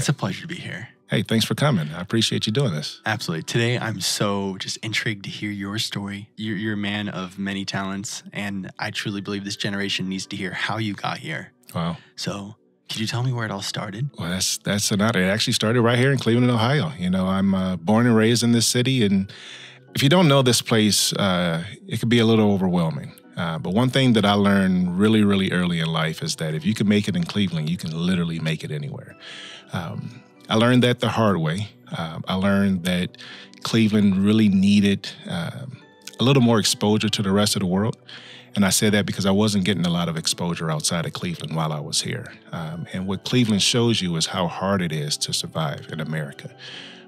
It's a pleasure to be here. Hey, thanks for coming. I appreciate you doing this. Absolutely. Today, I'm so just intrigued to hear your story. You're, you're a man of many talents, and I truly believe this generation needs to hear how you got here. Wow. So, could you tell me where it all started? Well, that's that's an honor. It actually started right here in Cleveland, Ohio. You know, I'm uh, born and raised in this city, and if you don't know this place, uh, it could be a little overwhelming. Uh, but one thing that I learned really, really early in life is that if you can make it in Cleveland, you can literally make it anywhere. Um, I learned that the hard way. Uh, I learned that Cleveland really needed uh, a little more exposure to the rest of the world. And I say that because I wasn't getting a lot of exposure outside of Cleveland while I was here. Um, and what Cleveland shows you is how hard it is to survive in America.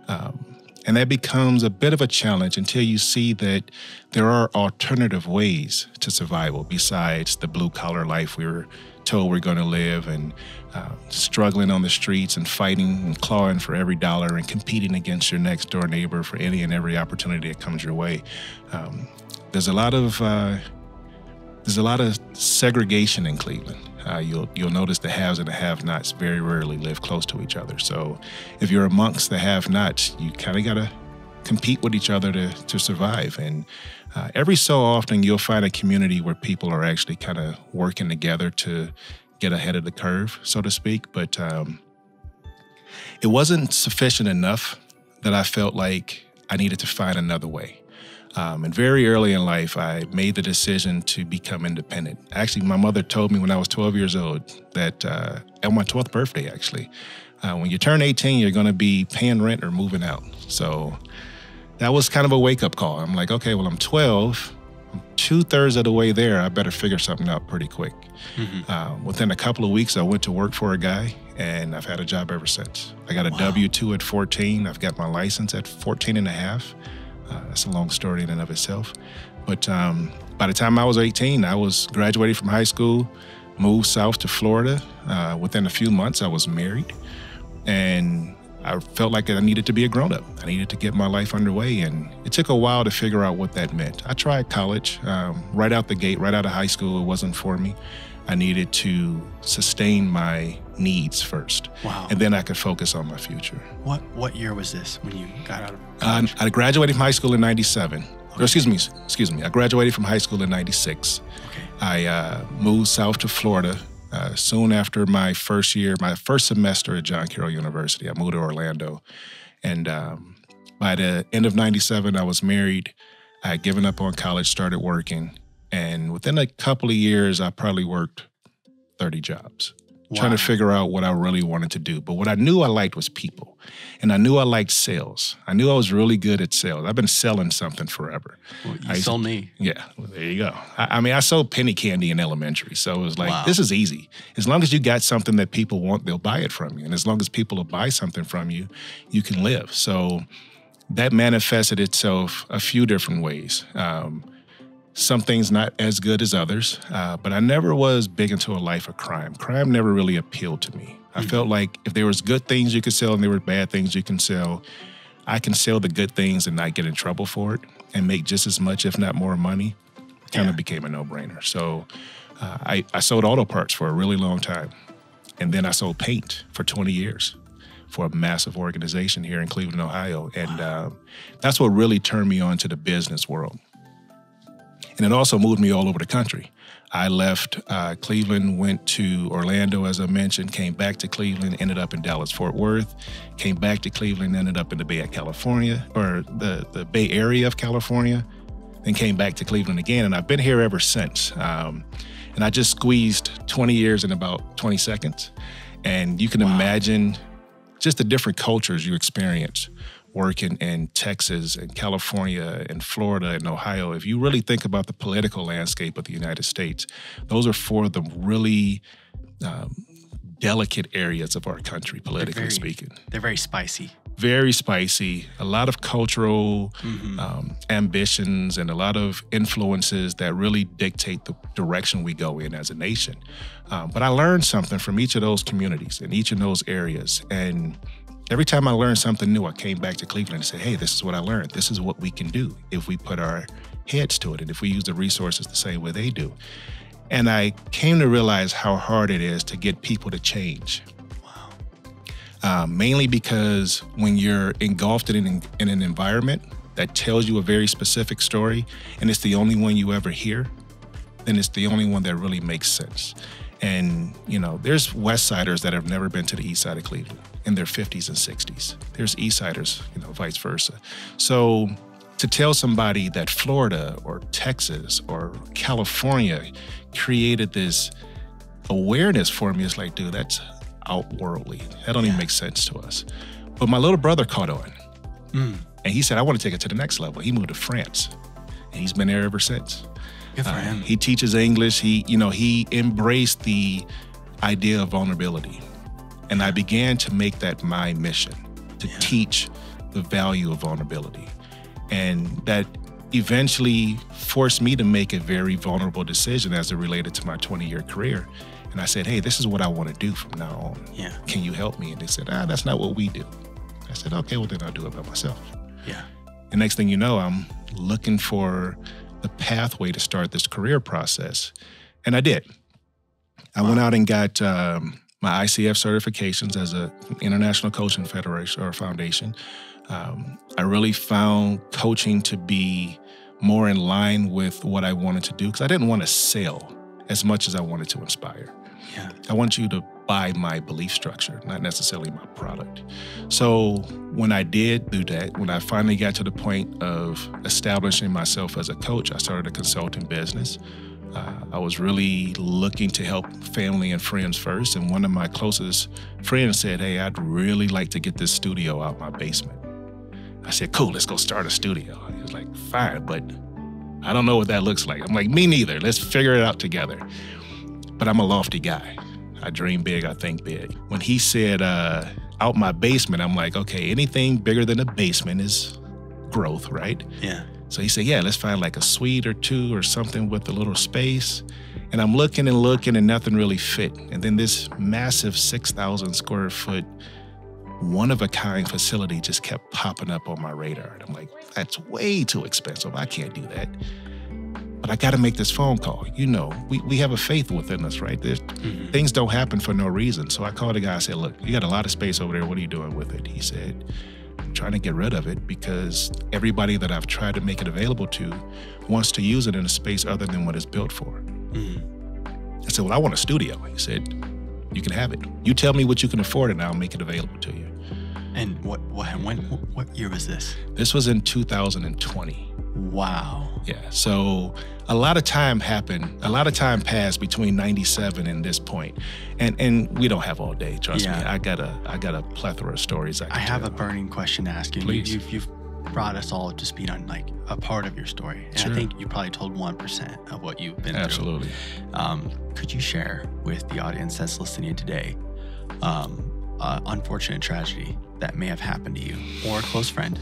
Um, and that becomes a bit of a challenge until you see that there are alternative ways to survival besides the blue collar life we were told we're going to live and uh, struggling on the streets and fighting and clawing for every dollar and competing against your next door neighbor for any and every opportunity that comes your way. Um, there's a lot of uh, there's a lot of segregation in Cleveland. Uh, you'll you'll notice the haves and the have-nots very rarely live close to each other. So if you're amongst the have-nots, you kind of gotta compete with each other to to survive. And uh, every so often, you'll find a community where people are actually kind of working together to get ahead of the curve, so to speak. But um, it wasn't sufficient enough that I felt like I needed to find another way. Um, and very early in life, I made the decision to become independent. Actually, my mother told me when I was 12 years old that uh, my 12th birthday, actually, uh, when you turn 18, you're going to be paying rent or moving out. So that was kind of a wake up call. I'm like, okay, well, I'm 12. I'm two thirds of the way there. I better figure something out pretty quick. Mm-hmm. Uh, within a couple of weeks, I went to work for a guy, and I've had a job ever since. I got a wow. W 2 at 14. I've got my license at 14 and a half. Uh, that's a long story in and of itself. But um, by the time I was 18, I was graduated from high school, moved south to Florida. Uh, within a few months, I was married. And I felt like I needed to be a grown up. I needed to get my life underway. And it took a while to figure out what that meant. I tried college um, right out the gate, right out of high school. It wasn't for me. I needed to sustain my needs first. Wow. And then I could focus on my future. What what year was this when you got out of uh, college? Uh, I graduated from high school in 97. Okay. Or excuse me, excuse me. I graduated from high school in 96. Okay. I uh, moved south to Florida uh, soon after my first year, my first semester at John Carroll University, I moved to Orlando. And um, by the end of 97, I was married. I had given up on college, started working. And within a couple of years, I probably worked 30 jobs wow. trying to figure out what I really wanted to do. But what I knew I liked was people. And I knew I liked sales. I knew I was really good at sales. I've been selling something forever. Well, you I sold me. Yeah, well, there you go. I, I, mean, I sold penny candy in elementary. So it was like, wow. this is easy. As long as you got something that people want, they'll buy it from you. And as long as people will buy something from you, you can live. So that manifested itself a few different ways. Um, some things not as good as others, uh, but I never was big into a life of crime. Crime never really appealed to me. I mm-hmm. felt like if there was good things you could sell and there were bad things you can sell, I can sell the good things and not get in trouble for it and make just as much, if not more, money. Kind yeah. of became a no-brainer. So uh, I, I sold auto parts for a really long time, and then I sold paint for 20 years for a massive organization here in Cleveland, Ohio, and wow. uh, that's what really turned me on to the business world. And it also moved me all over the country. I left uh, Cleveland, went to Orlando, as I mentioned, came back to Cleveland, ended up in Dallas, Fort Worth, came back to Cleveland, ended up in the Bay of California, or the, the Bay Area of California, then came back to Cleveland again. And I've been here ever since. Um, and I just squeezed 20 years in about 20 seconds. And you can wow. imagine just the different cultures you experience working in Texas and California and Florida and Ohio, if you really think about the political landscape of the United States, those are four of the really um, delicate areas of our country, politically very, speaking. They're very spicy. Very spicy. A lot of cultural mm-hmm. um, ambitions and a lot of influences that really dictate the direction we go in as a nation. Um, but I learned something from each of those communities and each of those areas. And every time I learned something new, I came back to Cleveland and said, hey, this is what I learned. This is what we can do if we put our heads to it and if we use the resources the same way they do. And I came to realize how hard it is to get people to change. Wow. Uh, mainly because when you're engulfed in an, in an environment that tells you a very specific story and it's the only one you ever hear, then it's the only one that really makes sense. And, you know, there's West Siders that have never been to the East Side of Cleveland in their 50s and 60s. There's East Siders, you know, vice versa. So to tell somebody that Florida or Texas or California created this awareness for me is like, dude, that's outworldly. That don't yeah. even make sense to us. But my little brother caught on. Mm. And he said, I want to take it to the next level. He moved to France. And he's been there ever since. Good for uh, him. He teaches English. He, you know, he embraced the idea of vulnerability. And I began to make that my mission to yeah. teach the value of vulnerability. And that eventually forced me to make a very vulnerable decision as it related to my 20 year career. And I said, hey, this is what I want to do from now on. Yeah. Can you help me? And they said, ah, that's not what we do. I said, okay, well, then I'll do it by myself. Yeah. The next thing you know, I'm looking for the pathway to start this career process. And I did. I wow. went out and got um, my ICF certifications as an International Coaching Federation or Foundation. Um, I really found coaching to be more in line with what I wanted to do because I didn't want to sell as much as I wanted to inspire. Yeah. I want you to buy my belief structure, not necessarily my product. So when I did do that, when I finally got to the point of establishing myself as a coach, I started a consulting business. Uh, I was really looking to help family and friends first. And one of my closest friends said, Hey, I'd really like to get this studio out my basement. I said, Cool, let's go start a studio. He was like, Fine, but I don't know what that looks like. I'm like, Me neither. Let's figure it out together. But I'm a lofty guy. I dream big, I think big. When he said uh, out my basement, I'm like, okay, anything bigger than a basement is growth, right? Yeah. So he said, yeah, let's find like a suite or two or something with a little space. And I'm looking and looking and nothing really fit. And then this massive 6,000 square foot, one of a kind facility just kept popping up on my radar. And I'm like, that's way too expensive. I can't do that but I got to make this phone call. You know, we, we have a faith within us, right? Mm-hmm. Things don't happen for no reason. So I called the guy. I said, "Look, you got a lot of space over there. What are you doing with it?" He said, "I'm trying to get rid of it because everybody that I've tried to make it available to wants to use it in a space other than what it's built for." Mm-hmm. I said, "Well, I want a studio." He said, "You can have it. You tell me what you can afford, and I'll make it available to you." And what what when what year was this? This was in 2020. Wow. Yeah. So a lot of time happened. A lot of time passed between '97 and this point, and and we don't have all day. Trust yeah. me. I got a I got a plethora of stories. I, I have a burning question to ask you. Please. You've, you've brought us all up to speed on like a part of your story, and sure. I think you probably told one percent of what you've been Absolutely. through. Absolutely. Um, could you share with the audience that's listening today? Um, uh, unfortunate tragedy that may have happened to you or a close friend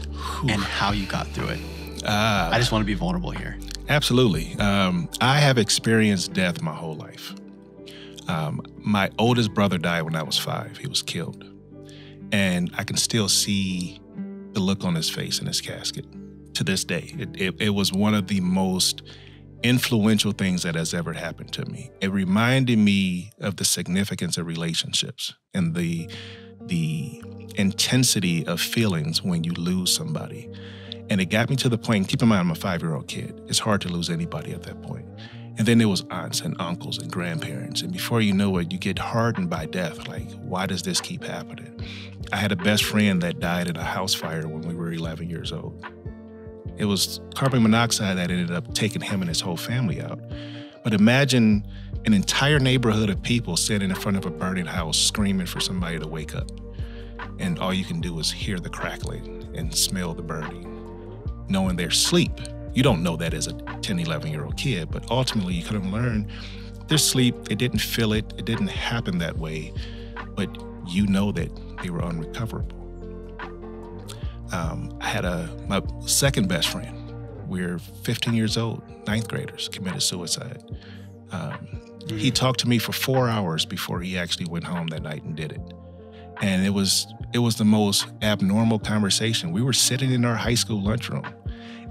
and how you got through it. Uh, I just want to be vulnerable here. Absolutely. Um, I have experienced death my whole life. Um, my oldest brother died when I was five. He was killed. And I can still see the look on his face in his casket to this day. It, it, it was one of the most influential things that has ever happened to me. It reminded me of the significance of relationships and the the intensity of feelings when you lose somebody. And it got me to the point, keep in mind, I'm a five year old kid. It's hard to lose anybody at that point. And then there was aunts and uncles and grandparents. And before you know it, you get hardened by death. Like, why does this keep happening? I had a best friend that died in a house fire when we were 11 years old. It was carbon monoxide that ended up taking him and his whole family out. But imagine an entire neighborhood of people sitting in front of a burning house screaming for somebody to wake up. And all you can do is hear the crackling and smell the burning knowing their sleep. You don't know that as a 10, 11 year old kid, but ultimately you could have learned their sleep, They didn't feel it, it didn't happen that way, but you know that they were unrecoverable. Um, I had a my second best friend. We're 15 years old, ninth graders, committed suicide. Um, mm. He talked to me for four hours before he actually went home that night and did it and it was it was the most abnormal conversation. We were sitting in our high school lunchroom,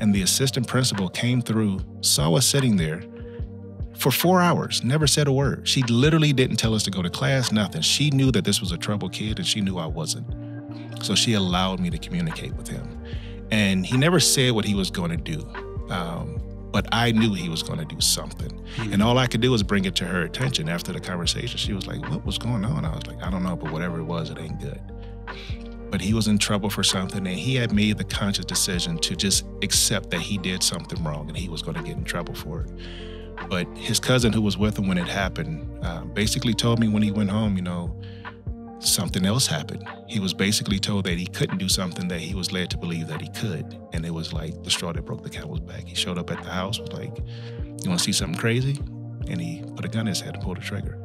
and the assistant principal came through, saw us sitting there, for four hours, never said a word. She literally didn't tell us to go to class, nothing. She knew that this was a troubled kid and she knew I wasn't. So she allowed me to communicate with him. And he never said what he was going to do. Um, but I knew he was going to do something. Mm-hmm. And all I could do was bring it to her attention after the conversation. She was like, What was going on? I was like, I don't know, but whatever it was, it ain't good. But he was in trouble for something, and he had made the conscious decision to just accept that he did something wrong and he was going to get in trouble for it. But his cousin, who was with him when it happened, uh, basically told me when he went home, you know, something else happened. He was basically told that he couldn't do something that he was led to believe that he could. And it was like the straw that broke the camel's back. He showed up at the house, was like, You want to see something crazy? And he put a gun in his head and pulled the trigger.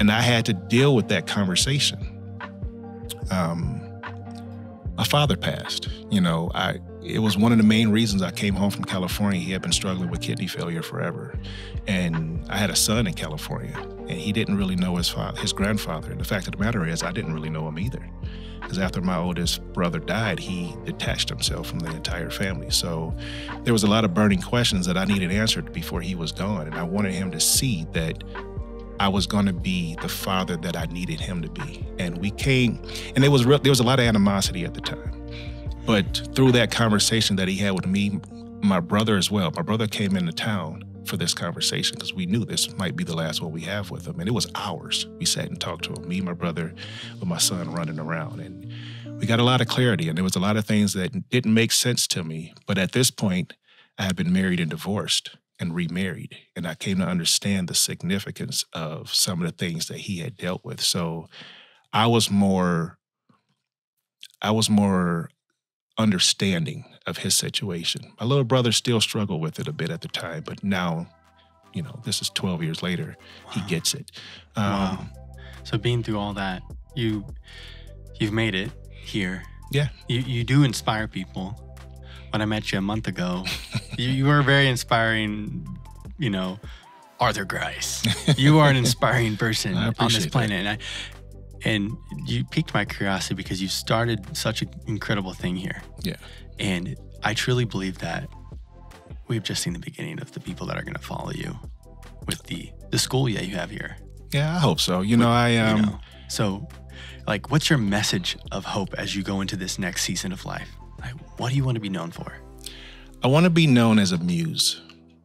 And I had to deal with that conversation. Um, my father passed. You know, I it was one of the main reasons I came home from California. He had been struggling with kidney failure forever. And I had a son in California, and he didn't really know his father, his grandfather. And the fact of the matter is, I didn't really know him either. Because after my oldest brother died, he detached himself from the entire family. So there was a lot of burning questions that I needed answered before he was gone. And I wanted him to see that I was going to be the father that I needed him to be. And we came, and there was real, there was a lot of animosity at the time. But through that conversation that he had with me, my brother as well, my brother came into town for this conversation because we knew this might be the last one we have with him. And it was hours. We sat and talked to him, me, my brother, with my son running around. And we got a lot of clarity. And there was a lot of things that didn't make sense to me. But at this point, I had been married and divorced and remarried. And I came to understand the significance of some of the things that he had dealt with. So I was more, I was more understanding of his situation. My little brother still struggled with it a bit at the time, but now, you know, this is 12 years later, wow. he gets it. Um, wow. So being through all that, you you've made it here. Yeah. You you do inspire people. When I met you a month ago, you, you were very inspiring, you know, Arthur Grice. You are an inspiring person on this planet. That. And I and you piqued my curiosity because you started such an incredible thing here. Yeah. And I truly believe that we've just seen the beginning of the people that are going to follow you with the the school yeah you have here. Yeah, I hope so. You know, I um. You know, so, like, what's your message of hope as you go into this next season of life? What do you want to be known for? I want to be known as a muse.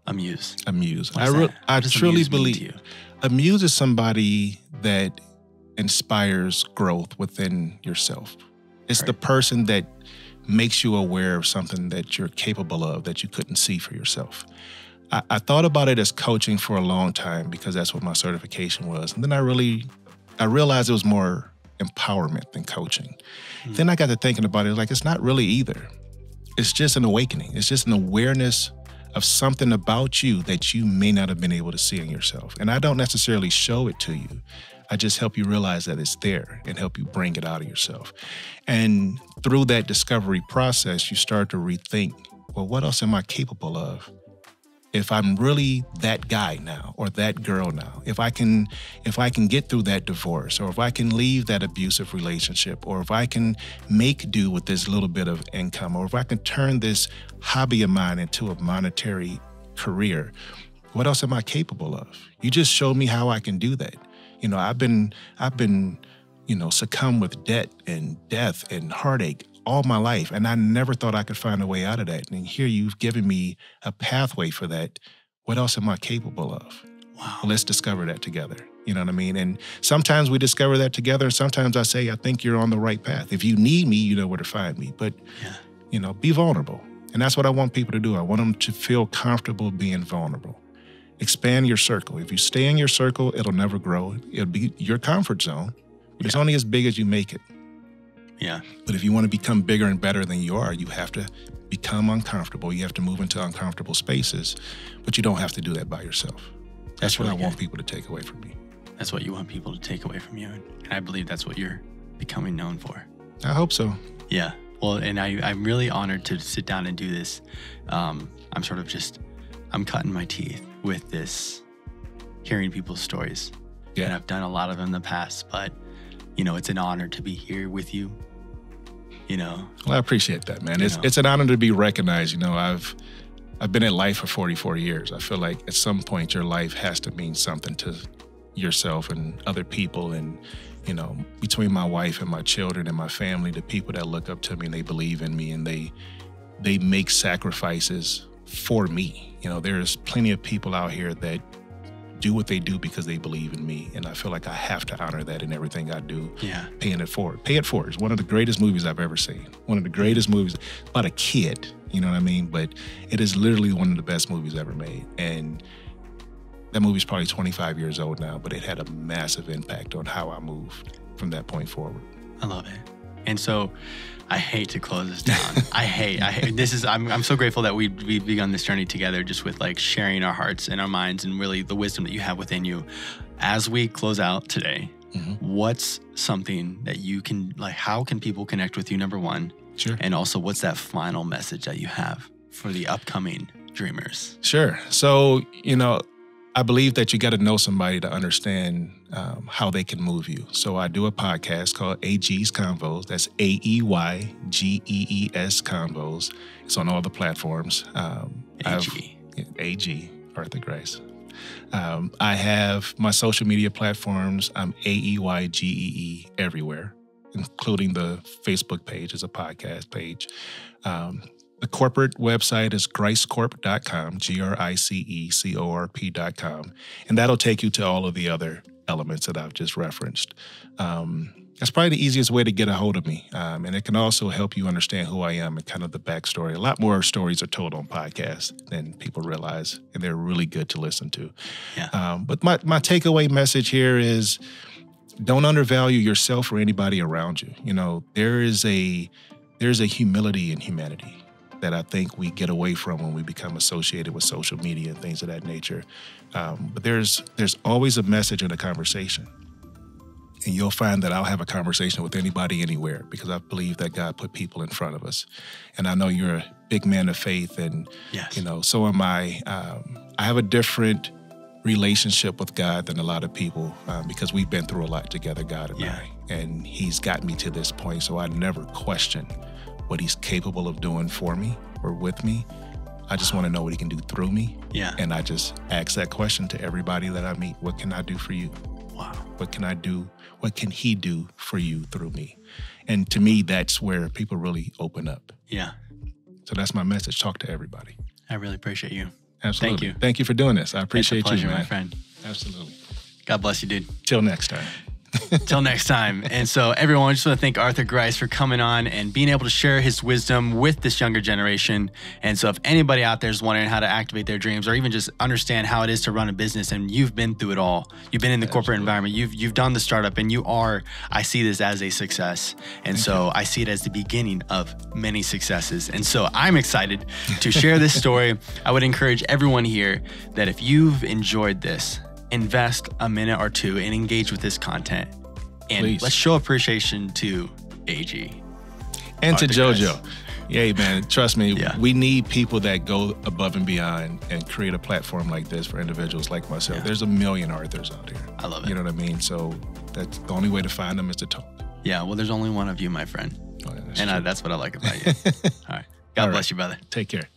A muse. A muse. I re- I truly believe a muse is somebody that inspires growth within yourself. It's right. the person that makes you aware of something that you're capable of that you couldn't see for yourself. I, I, thought about it as coaching for a long time because that's what my certification was. And then I really, I realized it was more empowerment than coaching. Mm. Then I got to thinking about it like it's not really either. It's just an awakening. It's just an awareness of something about you that you may not have been able to see in yourself. And I don't necessarily show it to you. I just help you realize that it's there and help you bring it out of yourself. And through that discovery process, you start to rethink well, what else am I capable of? If I'm really that guy now or that girl now, if I can if I can get through that divorce or if I can leave that abusive relationship or if I can make do with this little bit of income or if I can turn this hobby of mine into a monetary career, what else am I capable of? You just showed me how I can do that. You know, I've been I've been, you know, succumb with debt and death and heartache all my life, and I never thought I could find a way out of that. And here you've given me a pathway for that. What else am I capable of? Wow. Let's discover that together. You know what I mean? And sometimes we discover that together. And sometimes I say, I think you're on the right path. If you need me, you know where to find me. But, yeah. you know, be vulnerable. And that's what I want people to do. I want them to feel comfortable being vulnerable expand your circle. If you stay in your circle, it'll never grow. It'll be your comfort zone, but yeah. it's only as big as you make it. Yeah. But if you want to become bigger and better than you are, you have to become uncomfortable. You have to move into uncomfortable spaces, but you don't have to do that by yourself. That's, that's what really I want people to take away from me. That's what you want people to take away from you. And I believe that's what you're becoming known for. I hope so. Yeah. Well, and I, I'm really honored to sit down and do this. Um, I'm sort of just, I'm cutting my teeth with this hearing people's stories. Yeah. And I've done a lot of them in the past, but you know, it's an honor to be here with you. You know. Well, I appreciate that, man. It's know. it's an honor to be recognized. You know, I've I've been in life for 44 years. I feel like at some point your life has to mean something to yourself and other people and you know between my wife and my children and my family the people that look up to me and they believe in me and they they make sacrifices for me you know there's plenty of people out here that do what they do because they believe in me and i feel like i have to honor that in everything i do. Yeah. paying it forward pay it forward is one of the greatest movies i've ever seen. One of the greatest movies about a kid you know what i mean? But it is literally one of the best movies ever made. And that movie's probably 25 years old now but it had a massive impact on how i moved from that point forward. I love it. And so I hate to close this down. I hate, I hate, this is, I'm, I'm so grateful that we, we've begun this journey together just with like sharing our hearts and our minds and really the wisdom that you have within you. As we close out today, Mhm. what's something that you can, like, how can people connect with you, number one? sure And also, what's that final message that you have for the upcoming dreamers? Sure. So, you know, I believe that you got to know somebody to understand um, how they can move you. So, I do a podcast called AG's Convos. That's A E Y G E E S Convos. It's on all the platforms. Um, AG. AG, Arthur Grice. Um, I have my social media platforms. I'm A E Y G E E everywhere, including the Facebook page as a podcast page. Um, the corporate website is gricecorp.com, G R I C E C O R P.com. And that'll take you to all of the other elements that I've just referenced. Um, that's probably the easiest way to get a hold of me. Um, and it can also help you understand who I am and kind of the backstory. A lot more stories are told on podcasts than people realize, and they're really good to listen to. Yeah. Um, but my, my takeaway message here is don't undervalue yourself or anybody around you. You know, there is a there's a humility in humanity that I think we get away from when we become associated with social media and things of that nature. Um, but there's there's always a message in a conversation. And you'll find that I'll have a conversation with anybody anywhere because I believe that God put people in front of us. And I know you're a big man of faith and Yes. you know, so am I. Um, I have a different relationship with God than a lot of people um, because we've been through a lot together, God and Yeah. I. And He's got me to this point, so I never question what He's capable of doing for me or with me. I just want to know what He can do through me. yeah. And I just ask that question to everybody that I meet What can I do for you? wow. What can I do? What can He do for you through me? And to me, that's where people really open up. Yeah. So that's my message. Talk to everybody. I really appreciate you. Absolutely. Thank you. Thank you for doing this. I It's a appreciate pleasure, you, man. my friend. Absolutely. God bless you, dude. Till next time. Till next time. And so, everyone, I just want to thank Arthur Grice for coming on and being able to share his wisdom with this younger generation. And so, if anybody out there is wondering how to activate their dreams or even just understand how it is to run a business, and you've been through it all, you've been in the corporate environment, you've you've done the startup, and you are. I see this as a success, and so I see it as the beginning of many successes. And so, I'm excited to share this story. I would encourage everyone here that if you've enjoyed this, invest a minute or two and engage with this content. And Please. let's show appreciation to AG. And to. JoJo. Yeah, man. Trust me, Yeah. we need people that go above and beyond and create a platform like this for individuals like myself. Yeah. There's a million Arthurs out here. I love it. You know what I mean? So that's the only way to find them is to talk. Yeah, well, there's only one of you, my friend. Oh, yeah, that's and I, that's what I like about you. All right. God All bless right. you, brother. Take care.